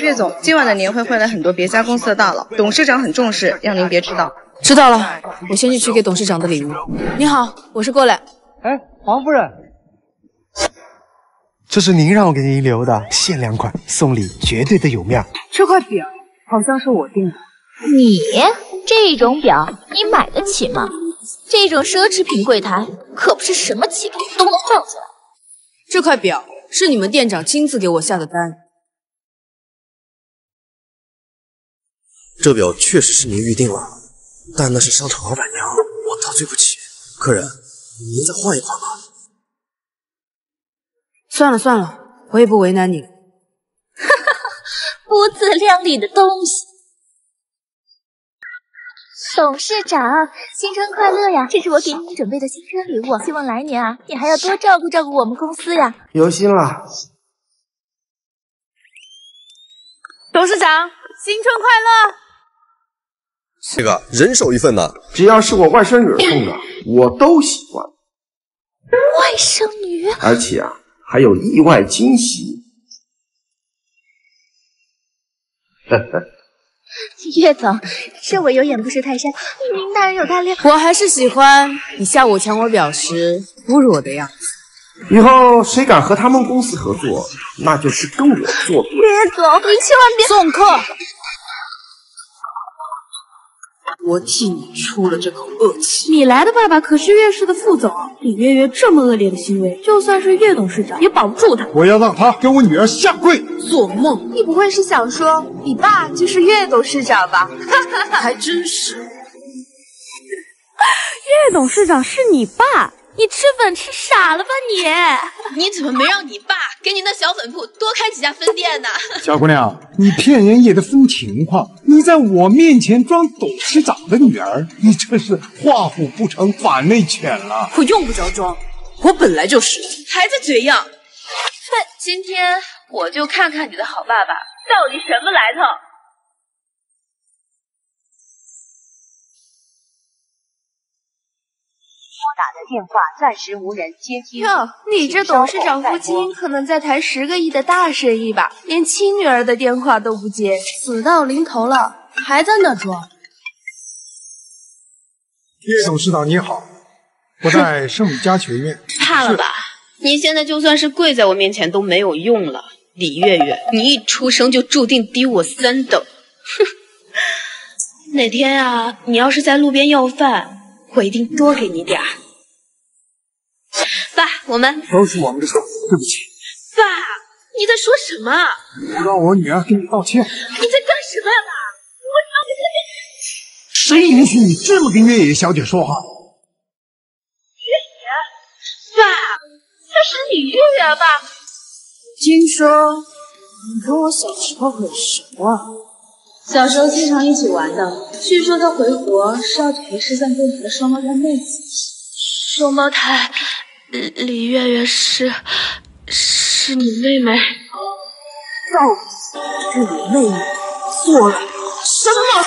岳总，今晚的年会会来很多别家公司的大佬，董事长很重视，让您别迟到。知道了，我先去取给董事长的礼物。你好，我是过来。哎，黄夫人，这是您让我给您留的限量款，送礼绝对的有面。这块表好像是我订的。你这种表你买得起吗？这种奢侈品柜台可不是什么乞丐都能放进来。这块表是你们店长亲自给我下的单。这表确实是您预定了，但那是商场老板娘，我得罪不起客人。您再换一款吧。算了算了，我也不为难你。哈哈哈，不自量力的东西。董事长，新春快乐呀！这是我给你准备的新春礼物，希望来年啊，你还要多照顾照顾我们公司呀。有心了。董事长，新春快乐！这个人手一份呢，只要是我外甥女送的，我都喜欢。外甥女，而且啊，还有意外惊喜。岳总，是我有眼不识泰山，您大人有大量。我还是喜欢你下午抢我表时侮辱我的样子。以后谁敢和他们公司合作，那就是跟我作对。岳总，您千万别送客。我替你出了这口恶气。米莱的爸爸可是岳氏的副总，李月月这么恶劣的行为，就算是岳董事长也保不住他。我要让他给我女儿下跪！做梦！你不会是想说你爸就是岳董事长吧？还真是。岳董事长是你爸？你吃粉吃傻了吧你？你怎么没让你爸给你那小粉铺多开几家分店呢？小姑娘，你骗人也得分情况。你在我面前装董事长的女儿，你这是画虎不成反类犬了。我用不着装，我本来就是。孩子嘴硬？哼，今天我就看看你的好爸爸到底什么来头。打的电话暂时无人接听。哟，你这董事长夫妻可能在谈十个亿的大生意吧？连亲女儿的电话都不接，死到临头了还在那装。叶董事长你好，我在圣家学院。怕了吧？你现在就算是跪在我面前都没有用了，李月月，你一出生就注定低我三等。哼，哪天啊，你要是在路边要饭。我一定多给你点儿，爸，我们都是我们的错，对不起。爸，你在说什么？我让我女儿给你道歉。你在干什么呀，爸？我让给他谁允许你这么跟月野小姐说话？月野，爸，她是你月月吧？听说你跟我小时候很熟啊。小时候经常一起玩的，据说他回国是要陪失散多年的双胞胎妹子。双胞胎，李月月是是你妹妹？到底是我妹妹做了什么？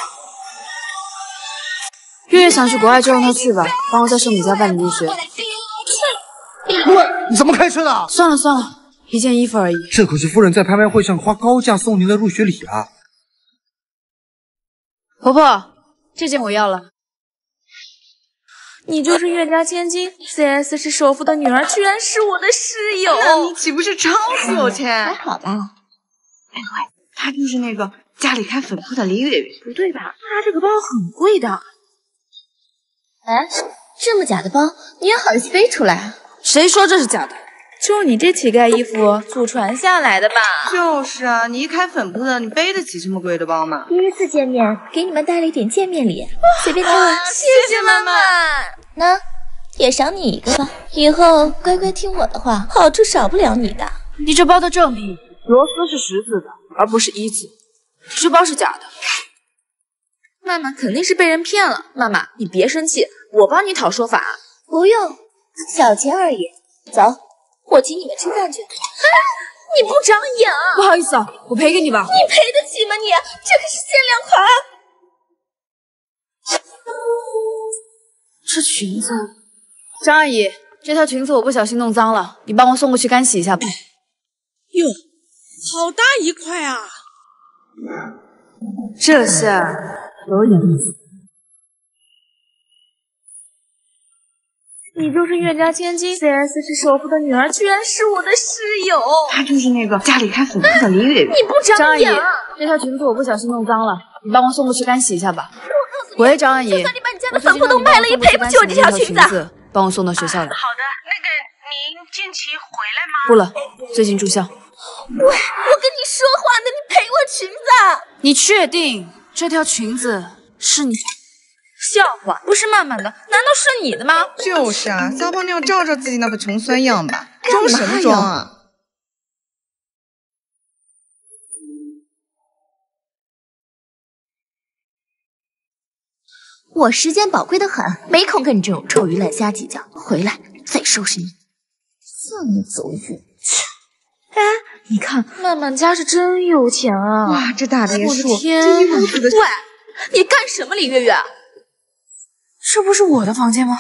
月月想去国外就让她去吧，帮我在圣米家办理入学。喂，你怎么开车的？算了算了，一件衣服而已。这可是夫人在拍卖会上花高价送您的入学礼啊！婆婆，这件我要了。你就是岳家千金，CS 是首富的女儿，居然是我的室友，那你岂不是超级有钱？还好吧。哎喂，她就是那个家里开粉铺的李月月，不对吧？她这个包很贵的。哎，这么假的包，你也好意思背出来？谁说这是假的？就你这乞丐衣服，祖传下来的吧？就是啊，你一开粉铺的，你背得起这么贵的包吗？第一次见面，给你们带了一点见面礼，随便挑。啊谢谢妈妈。那也赏你一个吧，以后乖乖听我的话，好处少不了你的。你这包的正品，螺丝是十字的，而不是一字。这包是假的。妈妈肯定是被人骗了。妈妈，你别生气，我帮你讨说法。不用，小钱而已。走。我请你们吃饭去。你不长眼啊！不好意思啊，我赔给你吧。你赔得起吗？你这可是限量款。这裙子，张阿姨，这条裙子我不小心弄脏了，你帮我送过去干洗一下吧。哟，好大一块啊！这下有点意你就是岳家千金，CS 是首富的女儿，居然是我的室友。她就是那个家里开粉铺的林月月。你不长眼啊！这条裙子我不小心弄脏了，你帮我送过去干洗一下吧。我喂，张阿姨，就算你把你家的粉铺都卖了，也赔不起我这条裙子。帮我送到学校来。好的，那个您近期回来吗？不了，最近住校。喂，我跟你说话呢，你赔我裙子。你确定这条裙子是你？笑话，不是曼曼的，难道是你的吗？就是啊，撒泡尿照照自己那副穷酸样吧，装什么装啊？我时间宝贵的很，没空跟你这种臭鱼烂虾计较。回来再收拾你。这么走运，切！哎，你看曼曼家是真有钱啊！哇，这大别墅，天！这一屋子的。喂，你干什么，李月月？这不是我的房间吗？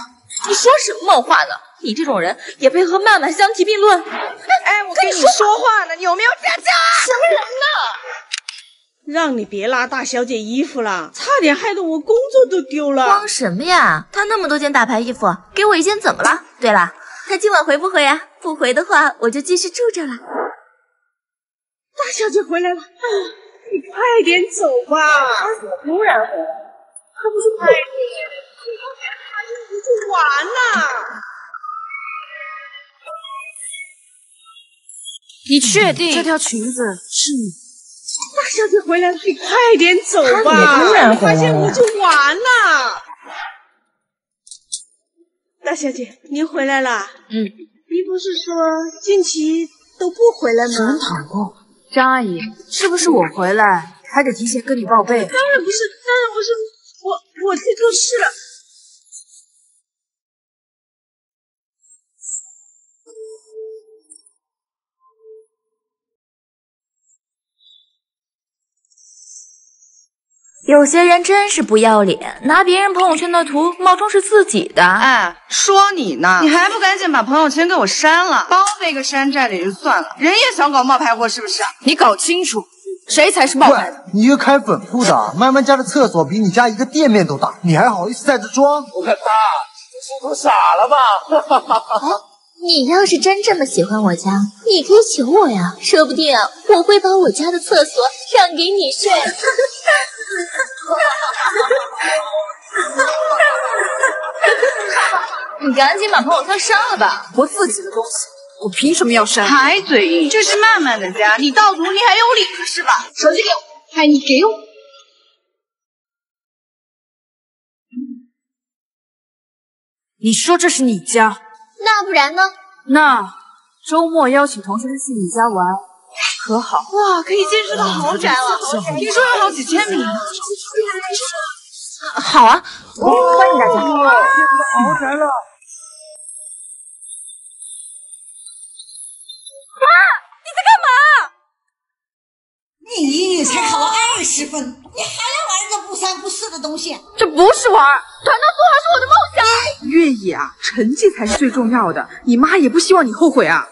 你说什么梦话呢？你这种人也配和曼曼相提并论？哎，我跟你说话呢，你有没有家教啊？什么人呢？让你别拉大小姐衣服了，差点害得我工作都丢了。慌什么呀？她那么多件大牌衣服，给我一件怎么了？对了，她今晚回不回呀？不回的话，我就继续住这了。大小姐回来了，哎，你快点走吧。怎么突然回来，她不是快点。就完了！你确定这条裙子是你？大小姐回来了，你快点走吧！突然回来发现我就完了。大小姐，您回来了？嗯。您不是说近期都不回来吗？真讨厌！张阿姨，是不是我回来还得提前跟你报备？当然不是，当然不是，我我去做事了。有些人真是不要脸，拿别人朋友圈的图冒充是自己的。哎，说你呢，你还不赶紧把朋友圈给我删了？包背个山寨的也就算了，人也想搞冒牌货是不是？你搞清楚，谁才是冒牌的？你一个开粉铺的，曼曼家的厕所比你家一个店面都大，你还好意思在这装？我看他这都傻了吧？你要是真这么喜欢我家，你可以求我呀，说不定我会把我家的厕所让给你睡。你赶紧把朋友圈删了吧，我自己的东西，我凭什么要删？还嘴硬，这是曼曼的家，你盗图你还有理了是吧？手机给我，哎，你给我。你说这是你家？那不然呢？那周末邀请同学们去你家玩，可好？哇，可以见识到豪宅了，听说有好几千米。好啊，欢迎大家。见识到豪宅了！妈，你在干嘛？你才考了二十分，你还要玩这不三不四的东西？这不是玩，团到做还是我的梦想。月野啊，成绩才是最重要的，你妈也不希望你后悔啊。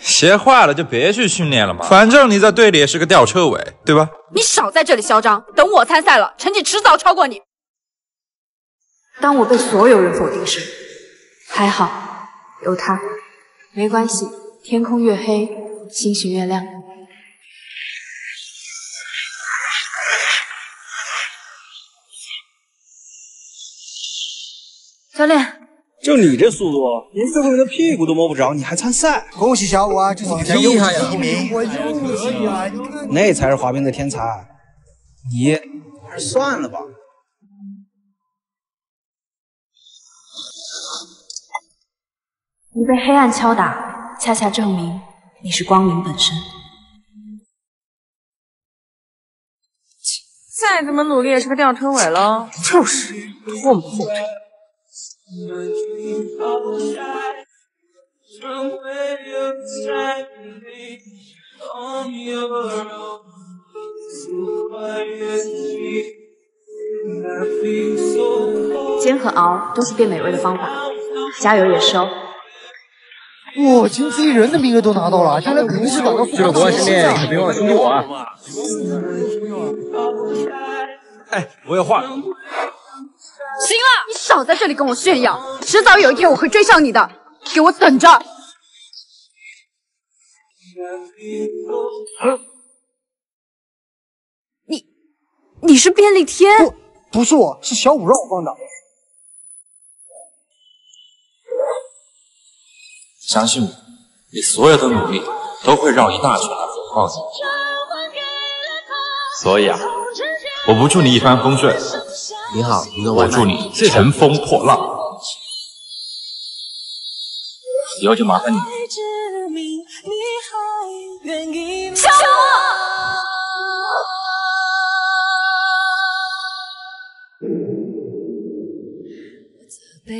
鞋坏了就别去训练了嘛，反正你在队里也是个吊车尾，对吧？你少在这里嚣张，等我参赛了，成绩迟早超过你。当我被所有人否定时，还好有他，没关系。天空越黑，星星越亮。教练，就你这速度，连最后一个屁股都摸不着，你还参赛？恭喜小五啊，这是你的厉害呀！第一名，我又喜啊！那才是滑冰的天才，你还是算了吧。你被黑暗敲打，恰恰证明你是光明本身。再怎么努力也是个吊车尾了。就是，我们后腿。煎和熬都是变美味的方法，加油也是哦。哇，金飞人的名额都拿到了，将来肯定是打到去了国外训练，可别忘了通知我啊！哎，我有话。行了，你少在这里跟我炫耀，迟早有一天我会追上你的，给我等着！你，你是便利贴？不，不是我，是小五让我放的。相信我，你所有的努力都会绕一大圈来回报你。所以啊，我不祝你一帆风顺。你好，我祝你乘风破浪。以后就麻烦你。救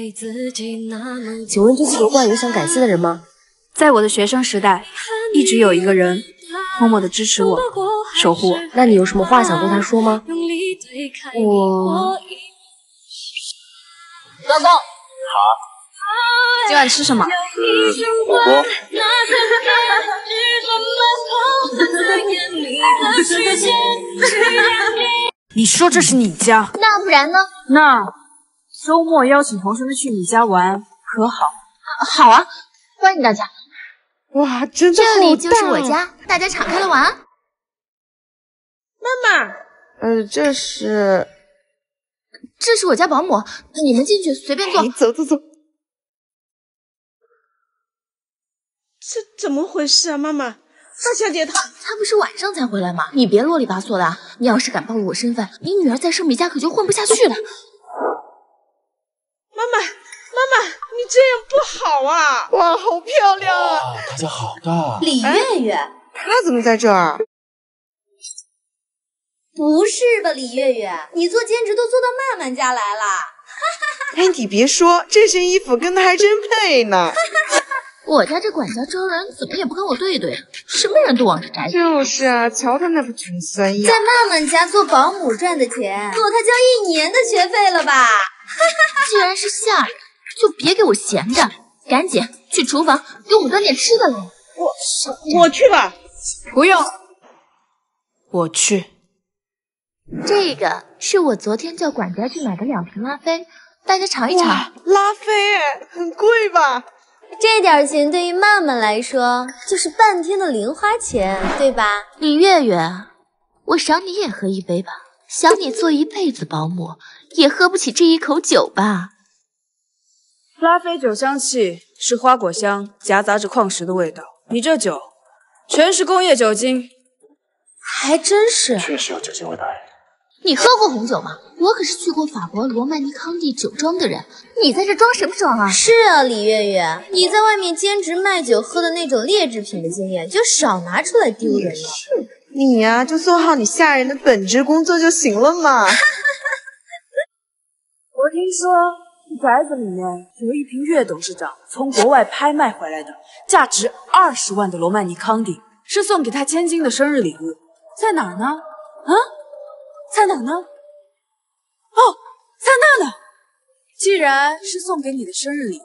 我！请问这次夺冠有想感谢的人吗？在我的学生时代，一直有一个人默默的支持我，守护。那你有什么话想对他说吗？我，老公，好。今晚吃什么？吃火锅。你说这是你家？那不然呢？那周末邀请同学们去你家玩，可好？好啊，欢迎大家。哇，真的这里就是我家，大家敞开了玩。妈妈，呃，这是，这是我家保姆，你们进去随便坐。走走走。这怎么回事啊，妈妈？大小姐她她不是晚上才回来吗？你别啰里吧嗦的，你要是敢暴露我身份，你女儿在盛米家可就混不下去了。妈妈，妈妈，你这样不好啊！哇，好漂亮啊！他家好大。李月月，她怎么在这儿？不是吧，李月月，你做兼职都做到曼曼家来了？哎，你别说，这身衣服跟她还真配呢。我家这管家招人怎么也不跟我对对，什么人都往这摘。就是啊，瞧他那副穷酸样。在曼曼家做保姆赚的钱，够他交一年的学费了吧？既然是下人，就别给我闲着，赶紧去厨房给我们端点吃的来。我我去吧。不用，我去。这个是我昨天叫管家去买的两瓶拉菲，大家尝一尝。拉菲哎，很贵吧？这点钱对于曼曼来说就是半天的零花钱，对吧？李月月，我赏你也喝一杯吧，想你做一辈子保姆，也喝不起这一口酒吧。拉菲酒香气是花果香夹杂着矿石的味道，你这酒全是工业酒精，还真是，确实有酒精味道。你喝过红酒吗？我可是去过法国罗曼尼康帝酒庄的人，你在这装什么装啊？是啊，李月月，你在外面兼职卖酒喝的那种劣质品的经验，就少拿出来丢人了。你呀、就做好你下人的本职工作就行了嘛。我听说宅子里面有一瓶岳董事长从国外拍卖回来的，价值二十万的罗曼尼康帝，是送给他千金的生日礼物，在哪儿呢？啊？在哪呢？哦，在那呢。既然是送给你的生日礼物，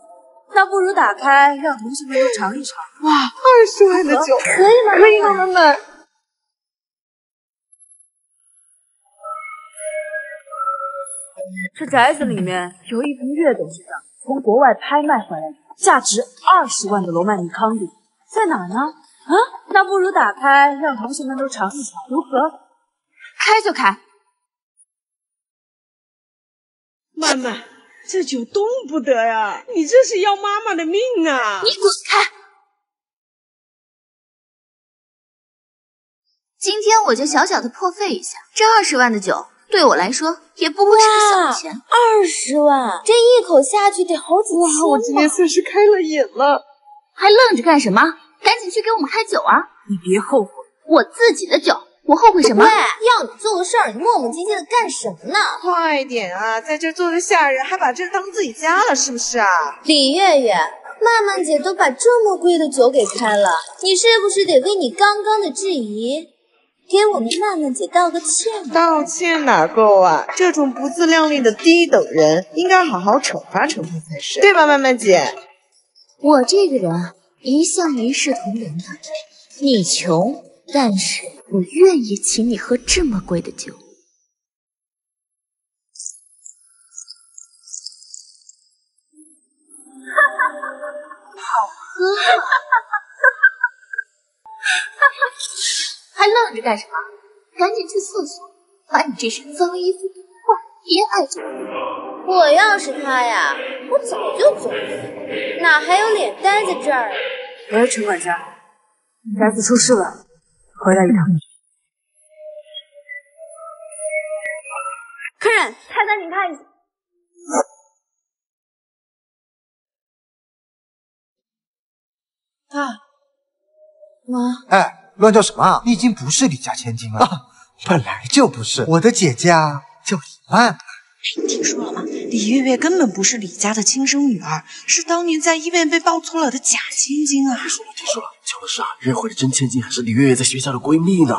那不如打开让同学们都尝一尝。哇，二十万的酒，可以吗？可以吗，妹妹？这宅子里面有一瓶岳董事长从国外拍卖回来的，价值二十万的罗曼尼康帝，在哪呢？啊，那不如打开让同学们都尝一尝，如何？开就开。妈妈，这酒动不得呀！你这是要妈妈的命啊！你滚开！今天我就小小的破费一下，这二十万的酒对我来说也不过是个小钱。二十万，这一口下去得好几千哇，我今天算是开了眼了。还愣着干什么？赶紧去给我们开酒啊！你别后悔，我自己的酒，我后悔什么？喂，要你做的事儿，你磨磨唧唧的干什么呢？快点啊，在这做个下人还把这当自己家了，是不是啊？李月月，曼曼姐都把这么贵的酒给开了，你是不是得为你刚刚的质疑，给我们曼曼姐道个歉？道歉哪够啊！这种不自量力的低等人，应该好好惩罚惩罚才是，对吧，曼曼姐？我这个人一向一视同仁的。你穷，但是我愿意请你喝这么贵的酒。好喝啊！还愣着干什么？赶紧去厕所，把你这身脏衣服换，别碍着我。我要是他呀，我早就走了，哪还有脸待在这儿啊？喂，陈管家，大夫出事了，回来一趟。爸，妈，哎，乱叫什么啊？你已经不是李家千金了，本来就不是。我的姐姐啊，叫李曼。你听说了吗？李月月根本不是李家的亲生女儿，是当年在医院被抱错了的假千金啊！别说了，别说了，巧的是啊，约会的真千金还是李月月在学校的闺蜜呢。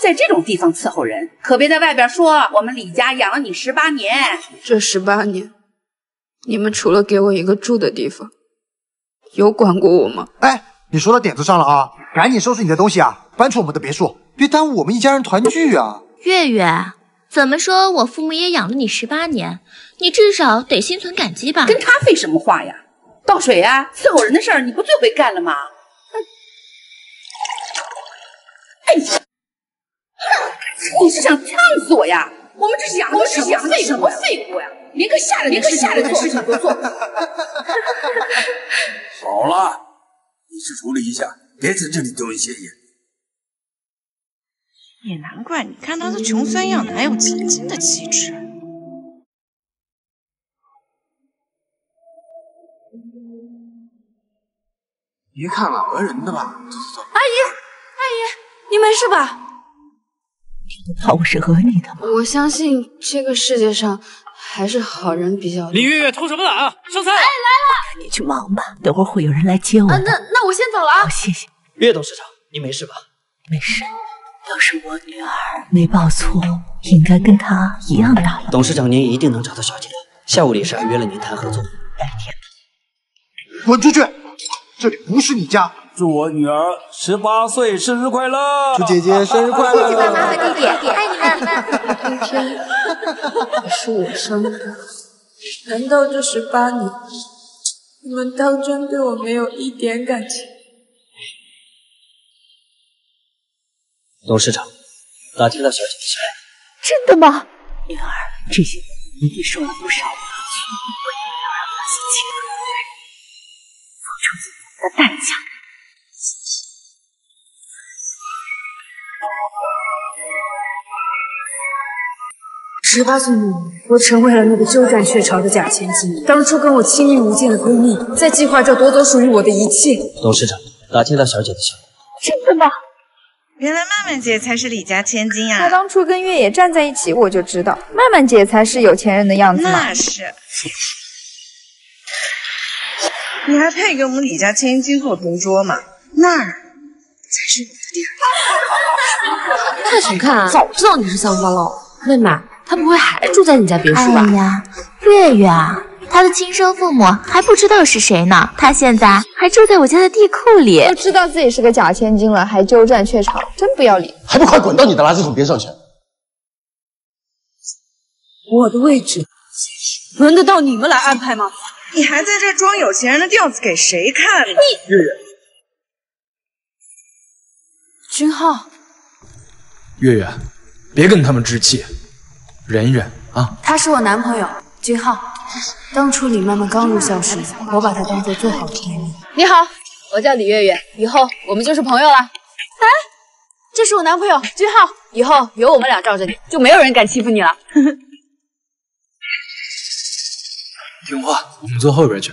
在这种地方伺候人，可别在外边说我们李家养了你十八年。这十八年，你们除了给我一个住的地方，有管过我吗？哎，你说到点子上了啊！赶紧收拾你的东西啊，搬出我们的别墅，别耽误我们一家人团聚啊！月月，怎么说我父母也养了你十八年，你至少得心存感激吧？跟他废什么话呀？倒水啊，伺候人的事儿你不最会干了吗？哎呀，你是想呛死我呀？我们这是养的是什么废物呀？废物呀！连个下人连个下人的事情都做不好。好了，你去处理一下，别在这里丢人现眼。也难怪，你看他的穷酸样，哪有千金的气质？别看了，讹人的吧。走走走。阿姨，阿姨，你没事吧？怕我是讹你的吗？我相信这个世界上还是好人比较多。李月月偷什么懒啊？上菜！哎，来了。你去忙吧，等会儿会有人来接我啊，的。那那我先走了啊。好，谢谢。岳董事长，你没事吧？没事，要是我女儿没报错，应该跟她一样大了。董事长，您一定能找到小姐的。下午李氏约了您谈合作。滚出去！这里不是你家。祝我女儿十八岁生日快乐！祝姐姐生日快乐！谢谢爸妈和弟弟，爱你们。今天还是我生日，难道这十八年你们当真对我没有一点感情？董事长，打听到小姐的消息。真的吗？女儿，这些年一定受了不少委屈，我一定要让那些亲爱的人付出自己的代价。十八岁那年，我成为了那个鸠占鹊巢的假千金。当初跟我亲密无间的闺蜜，在计划着夺走属于我的一切。董事长，打听到小姐的消息。真的吗？原来曼曼姐才是李家千金啊她啊！当初跟月野站在一起，我就知道曼曼姐才是有钱人的样子嘛。那是。你还配给我们李家千金做同桌吗？那儿才是你的地儿。快请看啊！早知道你是乡巴佬，妹妹，他不会还住在你家别墅吧？哎呀，月月啊，他的亲生父母还不知道是谁呢，他现在还住在我家的地库里。都知道自己是个假千金了，还鸠占鹊巢，真不要脸！还不快滚到你的垃圾桶边上去！我的位置轮得到你们来安排吗？你还在这装有钱人的调子给谁看呢？月月，君浩，月月，别跟他们置气，忍一忍啊。他是我男朋友君浩。当初李曼曼刚入校时，我把他当做最好的闺蜜。你好，我叫李月月，以后我们就是朋友了。哎，这是我男朋友君浩，以后有我们俩罩着你，就没有人敢欺负你了。听话，我们坐后边去。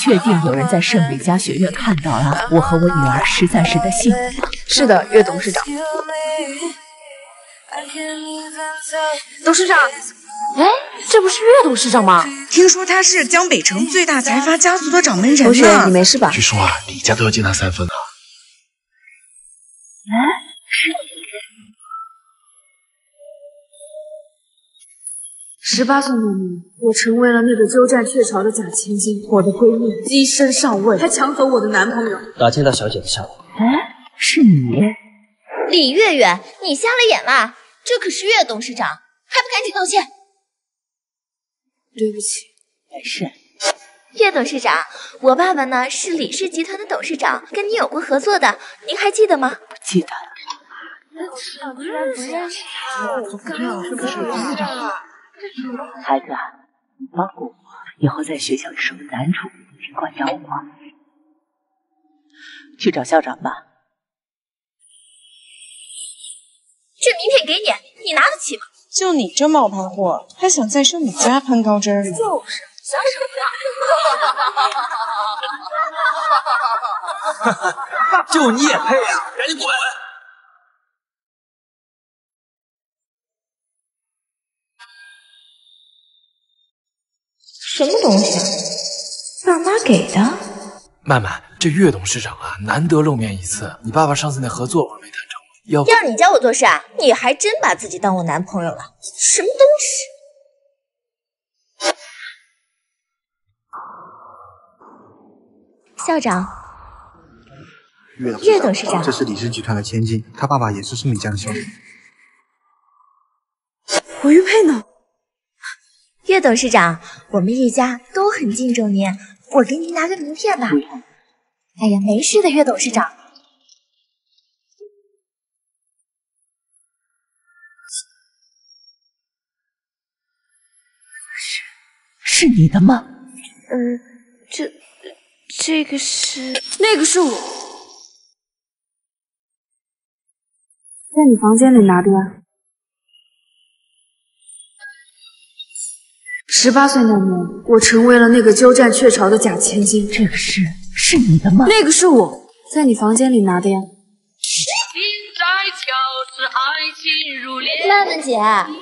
确定有人在圣美家学院看到了我和我女儿十三时的信。是的，岳董事长。董事长，哎，这不是岳董事长吗？听说他是江北城最大财阀家族的掌门人呢。同学，你没事吧？据说啊，李家都要敬他三分啊。哎，是十八岁那年，我成为了那个鸠占鹊巢的假千金，我的闺蜜跻身上位，还抢走我的男朋友。打听到小姐的下落。哎，是你，李月月，你瞎了眼啦！这可是岳董事长，还不赶紧道歉？对不起，没事。岳董事长，我爸爸呢是李氏集团的董事长，跟你有过合作的，您还记得吗？不记得了。我居然不认识他，我刚刚是不是董事长？孩子，你帮过我，以后在学校有什么难处，尽管找我。去找校长吧。这名片给你，你拿得起吗？就你这冒牌货，还想再上你家攀高枝？就是，想什么呀？就你也配啊！赶紧滚！什么东西啊？爸妈给的。曼曼，这岳董事长啊，难得露面一次。你爸爸上次那合作我没谈成，要要你教我做事啊？你还真把自己当我男朋友了？什么东西？校长，岳董事长，这是李氏集团的千金，他爸爸也是盛米家的兄弟。我玉佩呢？岳董事长，我们岳家都很敬重您，我给您拿个名片吧。哎呀，没事的，岳董事长。是是你的吗？呃，这这个是那个是我在你房间里拿的呀。十八岁那年，我成为了那个鸠占鹊巢的假千金。这个是是你的吗？那个是我在你房间里拿的呀。曼曼姐，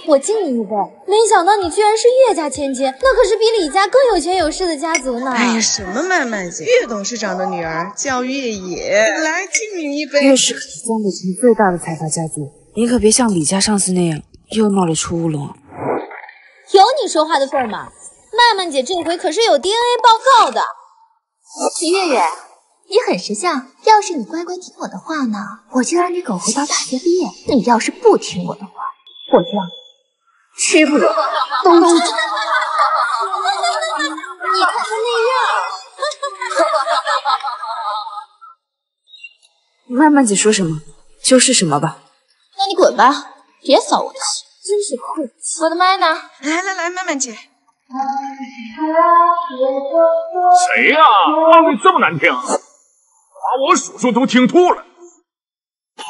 我敬你一杯。没想到你居然是岳家千金，那可是比李家更有钱有势的家族呢。哎呀，什么曼曼姐，岳董事长的女儿叫岳野，来敬你一杯。岳氏可是江北城最大的财阀家族，你可别像李家上次那样又闹了出乌龙。有你说话的份吗？曼曼姐这回可是有 DNA 报告的。齐月月，你很识相，要是你乖乖听我的话呢，我就让你苟活到大学毕业；你要是不听我的话，我就让你吃不了兜着走。你看他那样。曼曼姐说什么就是什么吧。那你滚吧，别扫我的兴。真是晦气！我的麦呢？来来来，曼曼姐。谁呀？唱的这么难听，把我叔叔都听吐了。哎，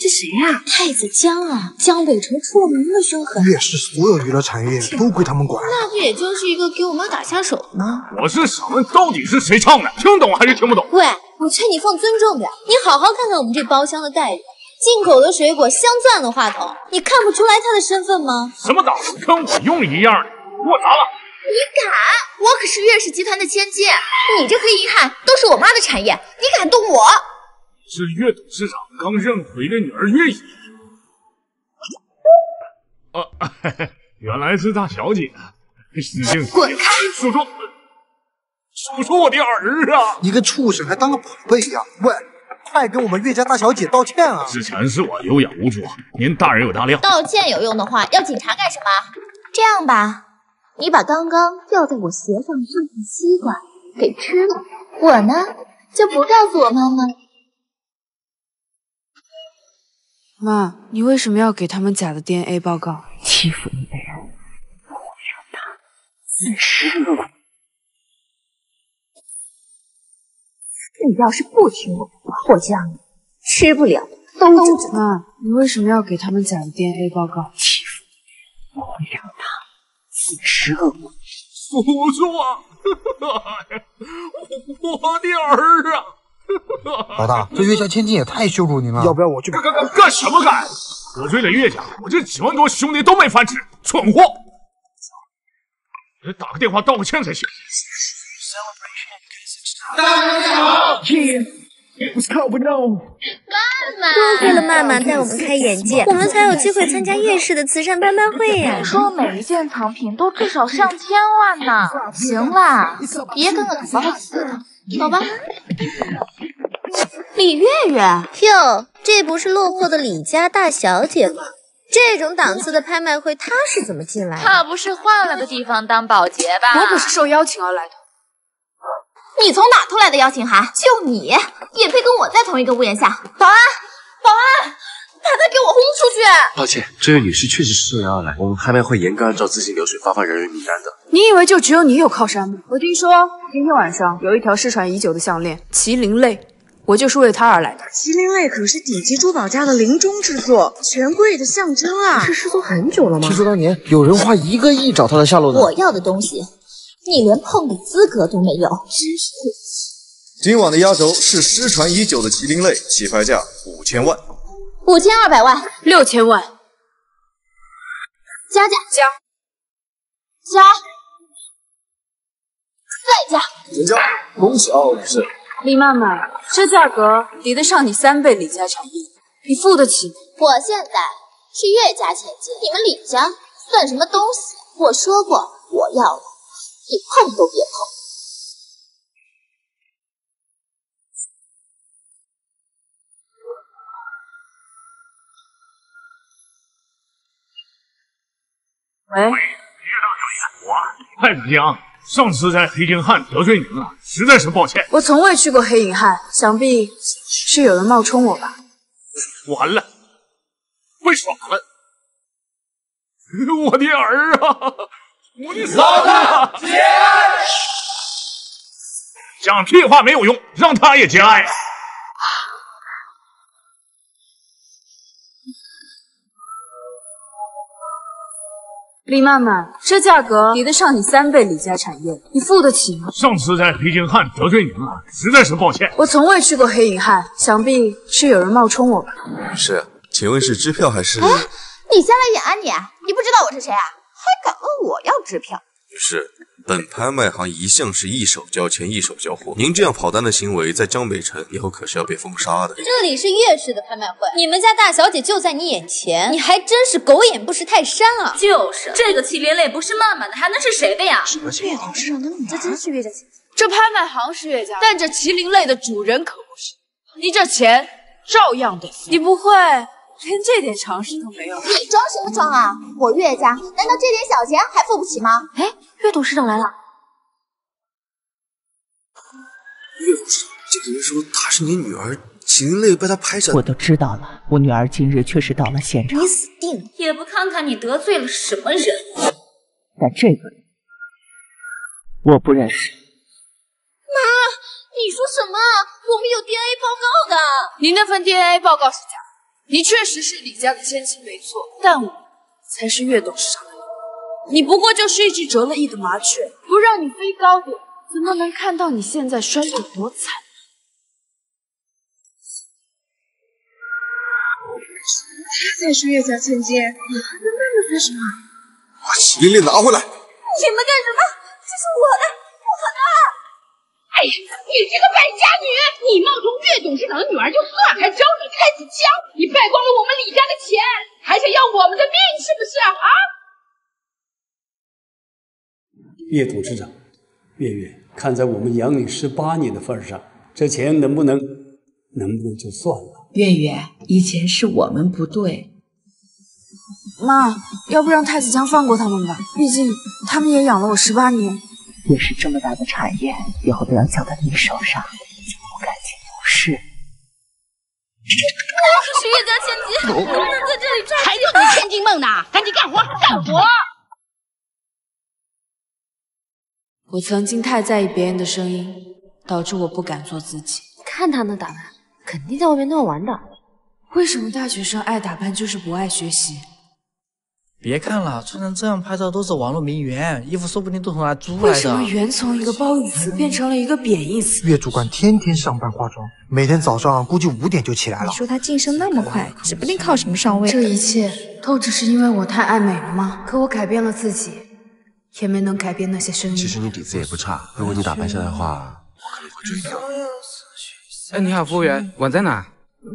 这谁呀？太子江啊，江北城出了名的凶狠。也是所有娱乐产业都归他们管。那不也就是一个给我妈打下手吗？我是想问，到底是谁唱的？听懂还是听不懂？喂，我劝你放尊重点，你好好看看我们这包厢的待遇。进口的水果，镶钻的话筒，你看不出来他的身份吗？什么档次，跟我用一样的，给我砸了！你敢？我可是岳氏集团的千金，你这黑遗憾都是我妈的产业，你敢动我？是岳董事长刚认回的女儿岳姨。啊，原来是大小姐，使劲滚开！叔叔，叔叔，我的儿啊！你个畜生，还当个宝贝呀？喂！快跟我们岳家大小姐道歉啊！之前是我有眼无珠，您大人有大量。道歉有用的话，要警察干什么？这样吧，你把刚刚掉在我鞋上的这片西瓜给吃了，我呢就不告诉我妈妈。妈，你为什么要给他们假的 DNA 报告？欺负你的人，我会让他自食恶果。你要是不听我的话，我叫你吃不了兜着走。妈，你为什么要给他们假的 DNA 报告？欺负你，我会让他自食恶果。辅助啊！我的儿啊！老大，这月下千金也太羞辱您了，要不要我去干干干干什么干？得罪了岳家，我这几万多兄弟都没饭吃，蠢货！得打个电话道个歉才行。大家好，多亏了曼曼带我们开眼界，我们才有机会参加夜市的慈善拍卖会呀。说每一件藏品都至少上千万呢。行啦，别跟个土包子似的，走吧。李月月，哟，这不是落魄的李家大小姐吗？这种档次的拍卖会，她是怎么进来的？怕不是换了个地方当保洁吧？我可是受邀请而来的。你从哪偷来的邀请函？就你也配跟我在同一个屋檐下？保安，保安，把他在给我轰出去！抱歉，这位女士确实是受邀而来，我们拍卖会严格按照资金流水发放人员名单的。你以为就只有你有靠山吗？我听说今天晚上有一条失传已久的项链——麒麟泪，我就是为它而来的。麒麟泪可是顶级珠宝家的临终之作，权贵的象征啊！是失踪很久了吗？听说当年有人花一个亿找他的下落的。我要的东西。你连碰的资格都没有，真是晦气。今晚的压轴是失传已久的麒麟泪，起拍价五千万，五千二百万，六千万，加价加加再加成交！恭喜奥女士。李曼曼，这价格抵得上你三倍李家产业，你付得起吗？我现在是岳家千金，你们李家算什么东西？我说过，我要的。你碰都别碰！喂，我太子江，上次在黑金汉得罪您了，实在是抱歉。我从未去过黑影汉，想必是有人冒充我吧？完了，被耍了！我的儿啊！老大节哀，讲屁话没有用，让他也节哀。李曼曼，这价格抵得上你三倍李家产业，你付得起吗？上次在黑金汉得罪您了，实在是抱歉。我从未去过黑影汉，想必是有人冒充我吧？是，请问是支票还是？哎，你瞎了眼啊你！你不知道我是谁啊？还敢问我要支票？女士，本拍卖行一向是一手交钱一手交货，您这样跑单的行为，在江北城以后可是要被封杀的。这里是岳氏的拍卖会，你们家大小姐就在你眼前，你还真是狗眼不识泰山啊！就是这个麒麟泪不是曼曼的，还能是谁的呀？什么情况？市长的女儿，这真是岳家千金。这拍卖行是岳家，但这麒麟泪的主人可不是。你这钱照样得付。你不会连这点常识都没有？你装什么装啊？我岳家难道这点小钱还付不起吗？哎，岳董事长来了。岳董事长，这个人说她是你女儿，麒麟泪被他拍下。我都知道了，我女儿今日确实到了现场。你死定了！也不看看你得罪了什么人。但这个人我不认识。妈，你说什么？我们有 DNA 报告的。你那份 DNA 报告是假的，你确实是李家的千金没错，但我才是岳董事长的女儿。你不过就是一只折了翼的麻雀，不让你飞高点，怎么能看到你现在摔得多惨？他才是岳家千金，那妹妹算什么？把麒麟令拿回来！你们干什么？这是我的！哎呀，你这个败家女，你冒充岳董事长的女儿就算，还招惹太子江，你败光了我们李家的钱，还想要我们的命是不是啊？岳董事长，月月，看在我们养你十八年的份上，这钱能不能，能不能就算了？月月，以前是我们不对。妈，要不让太子江放过他们吧，毕竟他们也养了我十八年。越是这么大的产业，以后都要交到你手上，就不干净有事。我可是岳家千金，能不能在这里赚还做你千金梦呢？赶紧干活，干活！我曾经太在意别人的声音，导致我不敢做自己。看他那打扮，肯定在外面乱玩的。为什么大学生爱打扮就是不爱学习？别看了，穿成这样拍照都是网络名媛，衣服说不定都从那租来的。为什么媛从一个褒义词变成了一个贬义词？岳主管天天上班化妆，每天早上估计五点就起来了。你说他晋升那么快，指不定靠什么上位。这一切都只是因为我太爱美了吗？可我改变了自己，也没能改变那些声音。其实你底子也不差，如果你打扮下来的话，我可能会追你。哎，你好，服务员，碗在哪？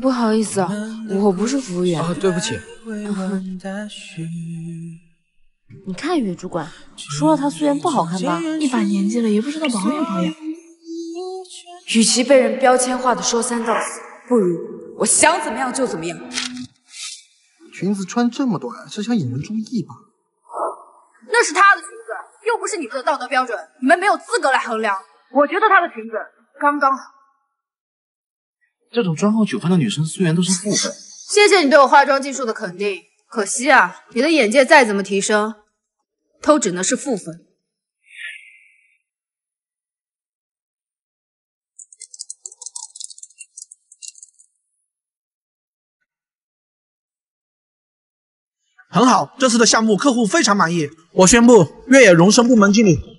不好意思，我不是服务员。啊，对不起。你看岳主管，说了她素颜不好看吧？一把年纪了，也不知道保养保养。与其被人标签化的说三道四，不如我想怎么样就怎么样。裙子穿这么短，是想引人注意吧？那是她的裙子，又不是你们的道德标准，你们没有资格来衡量。我觉得她的裙子刚刚好。这种妆后九分的女生素颜都是负分。谢谢你对我化妆技术的肯定，可惜啊，你的眼界再怎么提升，都只能是负分。很好，这次的项目客户非常满意，我宣布越野荣升部门经理。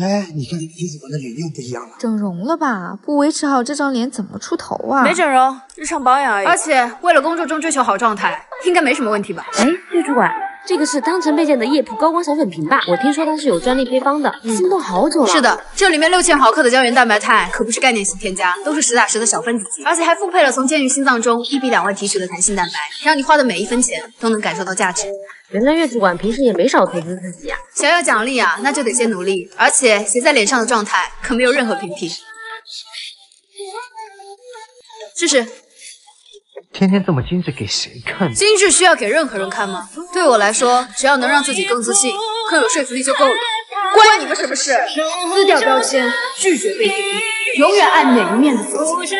哎，你看李主管的脸又不一样了，整容了吧？不维持好这张脸怎么出头啊？没整容，日常保养而已。而且为了工作中追求好状态，应该没什么问题吧？哎，岳主管。这个是当成倍健的夜铺高光小粉瓶吧？我听说它是有专利配方的，心动好久了。是的，这里面六千毫克的胶原蛋白肽可不是概念性添加，都是实打实的小分子级，而且还复配了从监狱心脏中一比两万提取的弹性蛋白，让你花的每一分钱都能感受到价值。原来月主管平时也没少投资自己啊！想要奖励啊，那就得先努力，而且写在脸上的状态可没有任何平替。试试。天天这么精致，给谁看？精致需要给任何人看吗？对我来说，只要能让自己更自信、更有说服力就够了。关你们什么事？撕掉标签，拒绝被定义，永远爱每一面的自己。